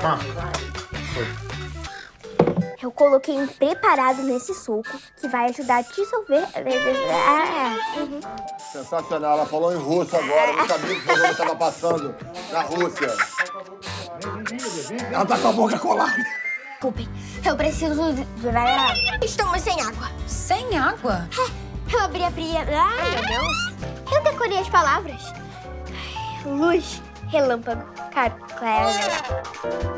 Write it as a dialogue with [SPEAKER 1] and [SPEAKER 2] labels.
[SPEAKER 1] Tá. Eu coloquei um preparado nesse suco que vai ajudar a dissolver. Ah. Uhum.
[SPEAKER 2] Sensacional, ela falou em russo agora. Eu não sabia que o estava passando na Rússia. Ela tá com a boca colada.
[SPEAKER 1] Desculpem, eu preciso. Estamos sem água.
[SPEAKER 3] Sem água?
[SPEAKER 1] É, eu abri a pri. Ai, meu Deus. Eu decorei as palavras. Luz, relâmpago, claro.